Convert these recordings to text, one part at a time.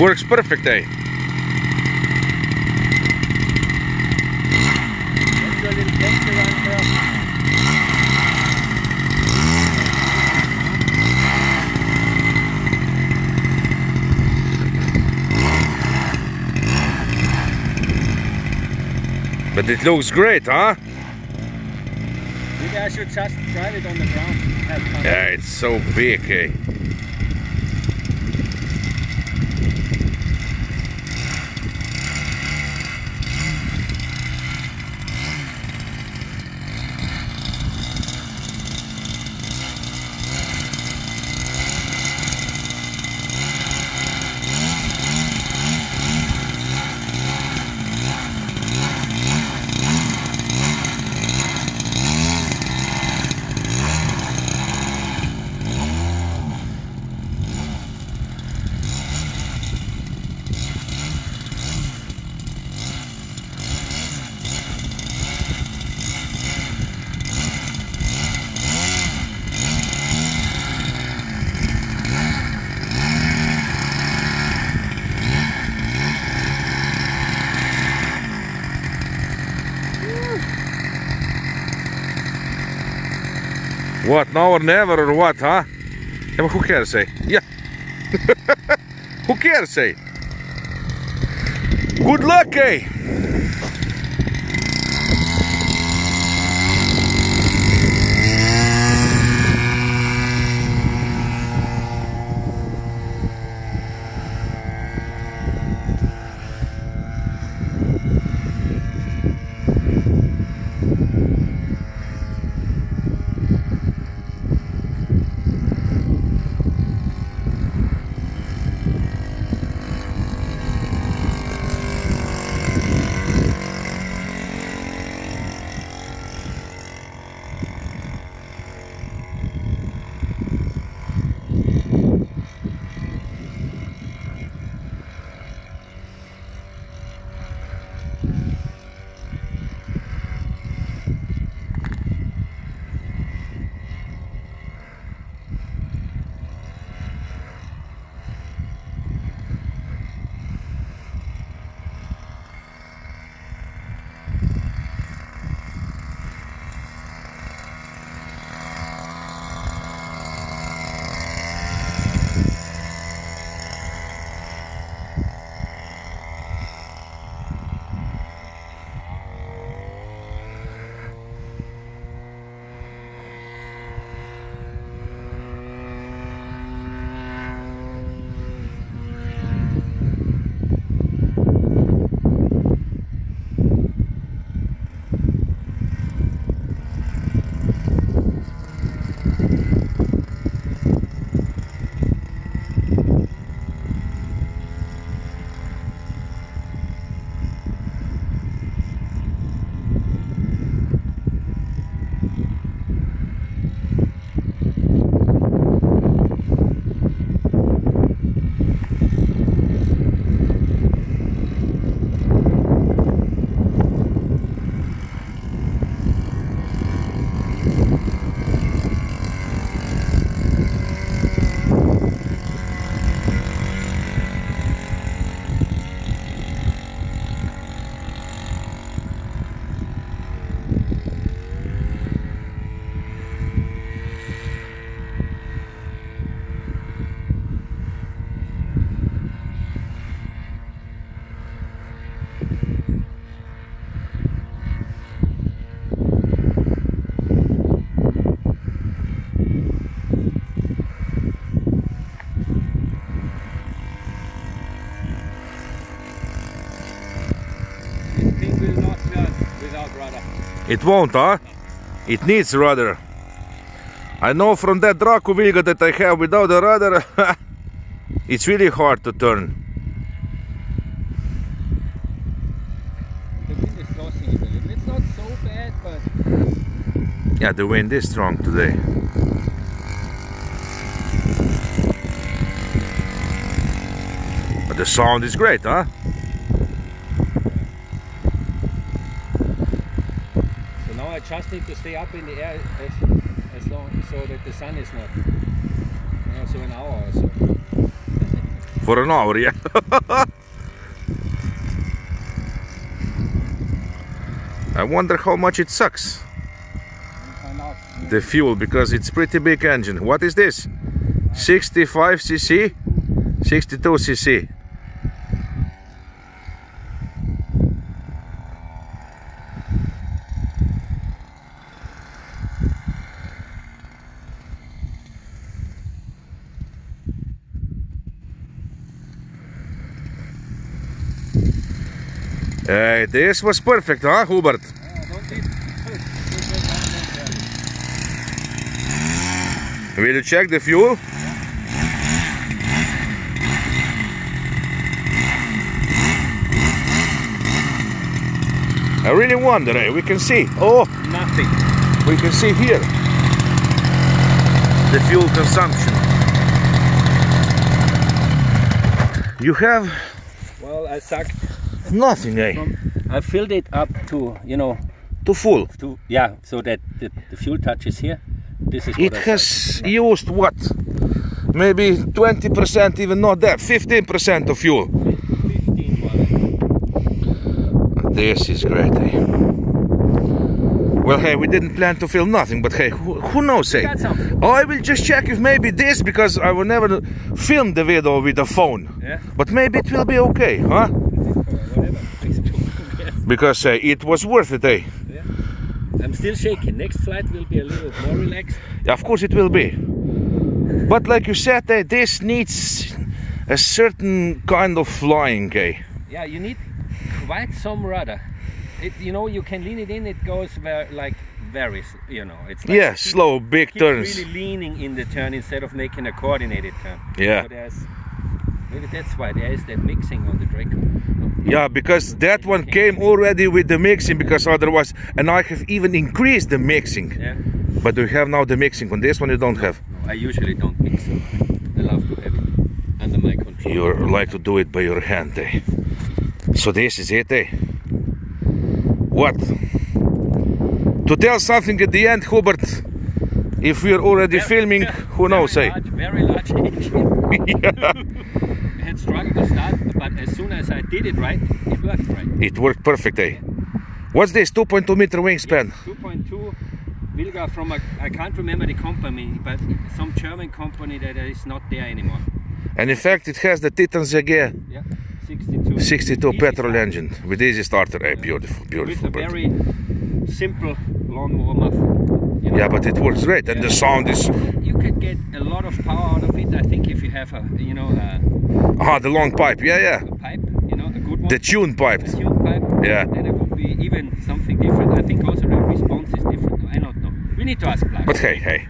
Works perfect, eh? Let's do a little test run first. But it looks great, huh? Maybe I should just drive it on the ground. Yeah, it's so big, eh? What, now or never or what, huh? Yeah, but who cares, eh? Yeah. who cares, eh? Good luck, eh? Rudder. It won't, huh? It needs rudder. I know from that Draco Wilga that I have without the rudder, it's really hard to turn. The wind is crossing it a little. It's not so bad, but Yeah, the wind is strong today. But the sound is great, huh? so now I just need to stay up in the air as, as long so that the sun is not. You know, so an hour or so. For an hour, yeah. I wonder how much it sucks. The fuel, because it's pretty big engine. What is this? 65 cc? 62 cc. Hey, this was perfect, huh, Hubert? Will you check the fuel? I really wonder, eh? We can see. Oh, Nothing. we can see here the fuel consumption. You have Well, I sucked. Nothing, eh? I filled it up to, you know, To full. to yeah, so that the, the fuel touches here. This is what It has used what? Maybe 20%, even not that, 15% of fuel. 15. This is great, eh? Well, hey, we didn't plan to film nothing, but hey, who, who knows, eh? Something. Oh, I will just check if maybe this, because I will never film the video with the phone. Yeah. But maybe it will be okay, huh? Whatever. Facebook. yes. Because uh, it was worth it, eh? Yeah. I'm still shaking. Next flight will be a little more relaxed. Of course it will be. But like you said, eh, this needs a certain kind of flying, eh? Yeah, you need quite some rudder. It, you know, you can lean it in. It goes very, like very, you know, it's like Yeah, keep- slow, big turns. really leaning in the turn instead of making a coordinated turn. Yeah. So maybe that's why there is that mixing on the Draco. Yeah, because that one came already with the mixing, because otherwise, and I have even increased the mixing. Yeah. But we have now the mixing. On this one, you don't have. No, I usually don't mix. So I love to have it under my control. You like to do it by your hand, eh? So this is it, eh? What? To tell something at the end, Hubert, if we're already Very- filming, who knows, very eh? large, very large engine. yeah. I had struggled to start, but as soon as I did it right, it worked right. It worked perfect, eh? What's this? 2.2 meter wingspan. 2.2 Wilga from a, I can't remember the company, but some German company that is not there anymore. And in fact, it has the Titan ZG Yeah, 62. 62 petrol engine with easy starter. Eh? Beautiful, With beautiful. a bird. very simple lawnmower muffler. You know. Yeah, but it works great, and the sound is You could get a lot of power out of it. I think if you have a, you know, a, ah the long pipe. Yeah, yeah, pipe, you know, a good one. the tune pipe. The tune pipe. Yeah. Then it would be even something different. I think also the response is different. I don't know. We need to ask Black. But hey, hey,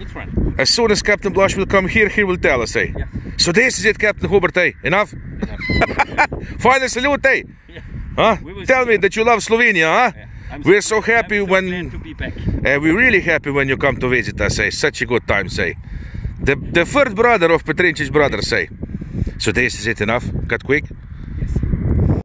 it's as soon as Captain Blaz will come here, he will tell us, eh? Yeah. So this is it, Captain Hubert, eh? Enough? Enough. Final salute, eh? Yeah. Huh? Tell me that you love Slovenia, huh? Yeah. I'm We're so happy so when- glad to be back. Uh, we're really happy when you come to visit us, eh? Such a good time, say. The the third brother of Petrinčić brothers, say. So this is it enough? Cut quick?